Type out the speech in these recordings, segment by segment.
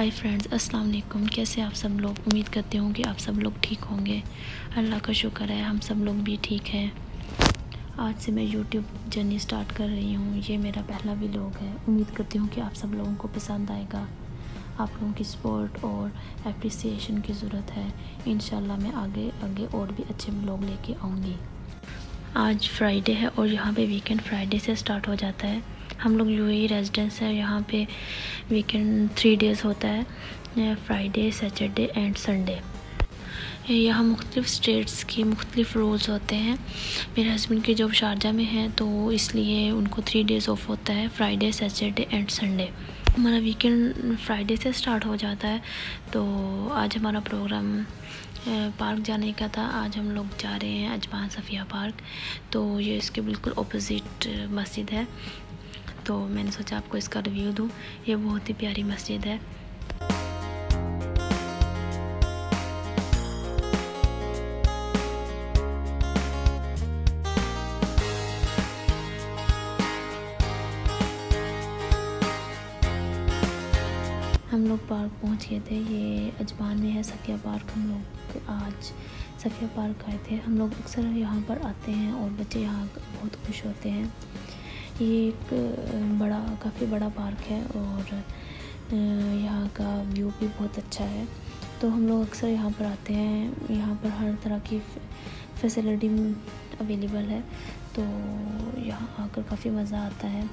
Hi friends अस्सलाम वालेकुम। कैसे आप सब लोग? उम्मीद करते हूँ कि आप सब लोग ठीक होंगे। अल्लाह का शुक्र है, हम सब लोग भी ठीक हैं। आज से मैं यूट्यूब जर्नी स्टार्ट कर रही हूँ। ये मेरा पहला भी लोग है। उम्मीद करती हूँ कि आप सब लोगों को पसंद आएगा। आप लोगों की सपोर्ट और अप्रिसिएशन की ज़रूरत है। इन मैं आगे आगे और भी अच्छे लोग लेके आऊँगी। आज फ्राइडे है और यहाँ पे वीकेंड फ्राइडे से स्टार्ट हो जाता है। हम लोग यू ही रेजिडेंस है, यहाँ पे वीकेंड थ्री डेज़ होता है फ्राइडे सैटरडे एंड संडे यहाँ मुख्तलिफ़ स्टेट्स की मुख्तलिफ़ रूल्स होते हैं। मेरे हस्बैंड की जॉब शारजा में है तो इसलिए उनको थ्री डेज़ ऑफ़ होता है फ्राइडे सैटरडे एंड संडे हमारा वीकेंड फ्राइडे से स्टार्ट हो जाता है तो आज हमारा प्रोग्राम पार्क जाने का था। आज हम लोग जा रहे हैं अजमान सफ़िया पार्क तो ये इसके बिल्कुल अपोज़िट मस्जिद है। तो मैंने सोचा आपको इसका रिव्यू दूँ। ये बहुत ही प्यारी मस्जिद है। हम लोग पार्क पहुँच गए थे। ये अजमान में है, सफिया पार्क। हम लोग आज सफिया पार्क आए थे। हम लोग अक्सर यहाँ पर आते हैं और बच्चे यहाँ बहुत खुश होते हैं। ये एक बड़ा, काफ़ी बड़ा पार्क है और यहाँ का व्यू भी बहुत अच्छा है। तो हम लोग अक्सर यहाँ पर आते हैं। यहाँ पर हर तरह की फैसिलिटी अवेलेबल है। तो यहाँ आकर काफ़ी मज़ा आता है।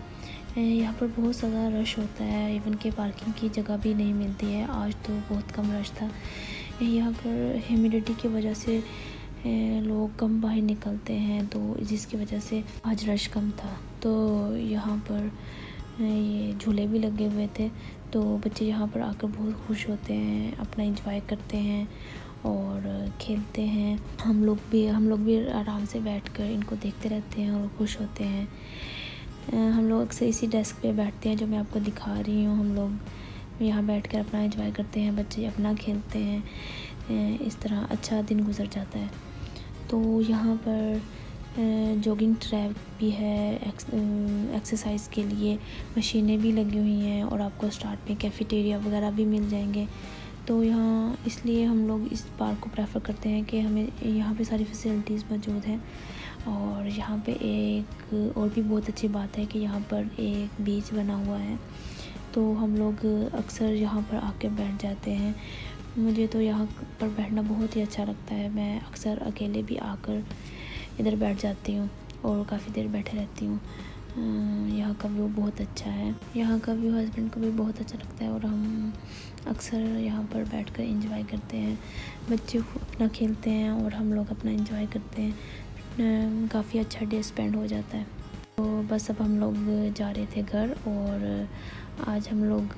यहाँ पर बहुत ज़्यादा रश होता है। इवन के पार्किंग की जगह भी नहीं मिलती है। आज तो बहुत कम रश था। यहाँ पर ह्यूमिडिटी की वजह से लोग कम बाहर निकलते हैं तो जिसकी वजह से आज रश कम था। तो यहाँ पर ये झूले भी लगे हुए थे। तो बच्चे यहाँ पर आकर बहुत खुश होते हैं, अपना इंजॉय करते हैं और खेलते हैं। हम लोग भी, हम लोग भी आराम से बैठकर इनको देखते रहते हैं और खुश होते हैं। हम लोग अक्सर इसी डेस्क पे बैठते हैं जो मैं आपको दिखा रही हूँ। हम लोग यहाँ बैठ कर अपना इंजॉय करते हैं, बच्चे अपना खेलते हैं। इस तरह अच्छा दिन गुजर जाता है। तो यहाँ पर जॉगिंग ट्रैक भी है एक्सरसाइज के लिए, मशीनें भी लगी हुई हैं और आपको स्टार्ट में कैफेटेरिया वगैरह भी मिल जाएँगे। तो यहाँ, इसलिए हम लोग इस पार्क को प्रेफर करते हैं कि हमें यहाँ पे सारी फैसिलिटीज़ मौजूद हैं। और यहाँ पे एक, और भी बहुत अच्छी बात है कि यहाँ पर एक बीच बना हुआ है। तो हम लोग अक्सर यहाँ पर आके बैठ जाते हैं। मुझे तो यहाँ पर बैठना बहुत ही अच्छा लगता है। मैं अक्सर अकेले भी आकर इधर बैठ जाती हूँ और काफ़ी देर बैठे रहती हूँ। यहाँ का व्यू बहुत अच्छा है। यहाँ का व्यू हस्बैंड को भी बहुत अच्छा लगता है और हम अक्सर यहाँ पर बैठकर एंजॉय करते हैं। बच्चे अपना खेलते हैं और हम लोग अपना एंजॉय करते हैं। काफ़ी अच्छा डे स्पेंड हो जाता है। तो बस अब हम लोग जा रहे थे घर और आज हम लोग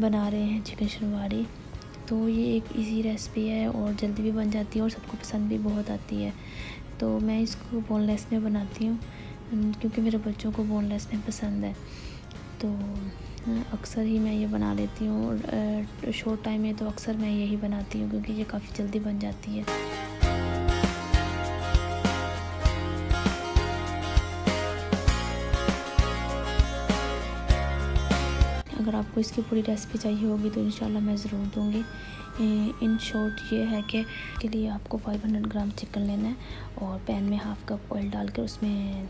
बना रहे हैं चिकन शनवारी। तो ये एक इजी रेसिपी है और जल्दी भी बन जाती है और सबको पसंद भी बहुत आती है। तो मैं इसको बोनलेस में बनाती हूँ क्योंकि मेरे बच्चों को बोनलेस में पसंद है। तो अक्सर ही मैं ये बना लेती हूँ शॉर्ट टाइम में तो अक्सर मैं यही बनाती हूँ, क्योंकि ये काफ़ी जल्दी बन जाती है। अगर आपको इसकी पूरी रेसिपी चाहिए होगी तो इन मैं ज़रूर दूँगी। इन शॉर्ट ये है कि के लिए आपको 500 ग्राम चिकन लेना है और पैन में हाफ़ कप ऑयल डालकर उसमें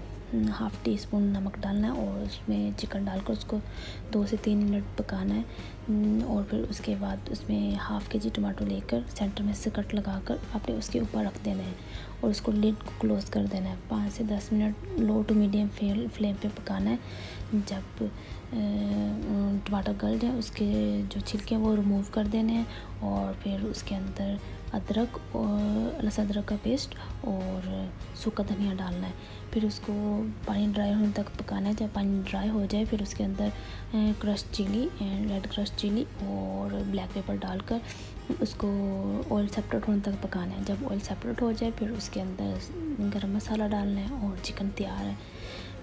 हाफ़ टी स्पून नमक डालना है और उसमें चिकन डालकर उसको दो से तीन मिनट पकाना है। और फिर उसके बाद उसमें हाफ़ के जी टमाटो लेकर सेंटर में से कट लगा कर आपने उसके ऊपर रख देना है और उसको लिड को क्लोज़ कर देना है। पाँच से दस minute low to medium flame पे पकाना है। जब टमाटर गल जाए, उसके जो छिलके हैं वो रिमूव कर देने हैं और फिर उसके अंदर अदरक और लहसुन अदरक का पेस्ट और सूखा धनिया डालना है। फिर उसको पानी ड्राई होने तक पकाना है। जब पानी ड्राई हो जाए, फिर उसके अंदर crush chilli and red crush chilli और ब्लैक पेपर डालकर उसको ऑयल सेपरेट होने तक पकाना है। जब ऑयल सेपरेट हो जाए, फिर उसके अंदर गरम मसाला डालना है और चिकन तैयार है।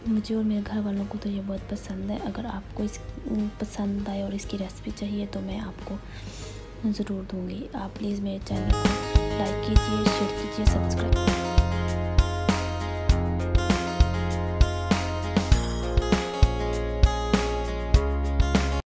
मुझे और मेरे घर वालों को तो ये बहुत पसंद है। अगर आपको इस, पसंद आए और इसकी रेसिपी चाहिए तो मैं आपको ज़रूर दूँगी। आप प्लीज़ मेरे चैनल को लाइक कीजिए शेयर कीजिए सब्सक्राइब